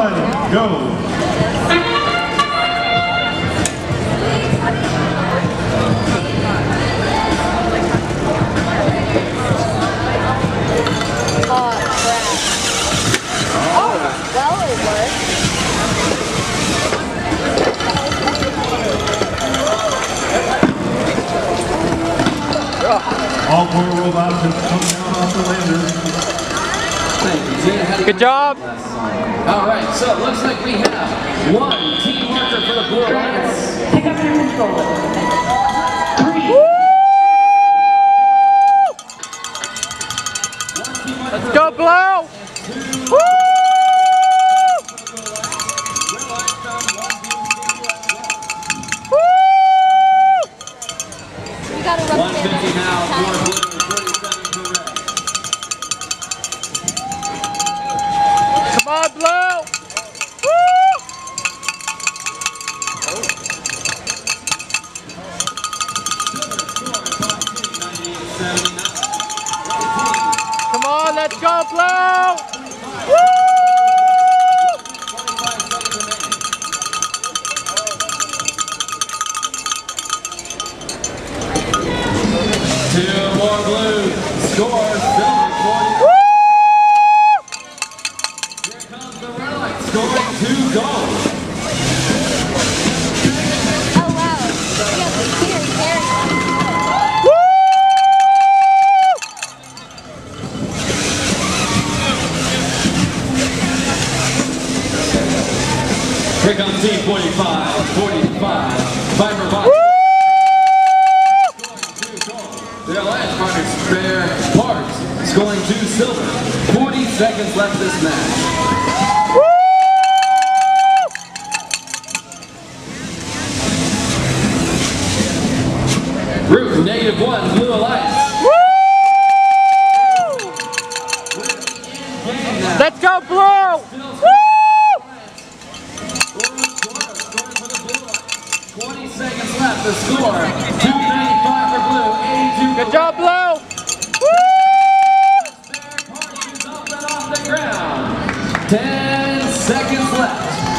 Go. It worked. All four robots have come down off the lander. Good job. All right, so it looks like we have one team marker for the Blue Alliance. Pick up your controller. Three. Let's go, Blue! Woo! Woo! Let's go, Blue! Two more Blue. Score Here comes team 45, 45. Viper Box. Woo! The Alliance partner spare parts, scoring two silver. 40 seconds left this match. Woo! Negative one, Blue Alliance. Woo! Let's go, Blue! Woo! the score, 295 for Blue, 82 Good job, Blue! Woo! 10 seconds left.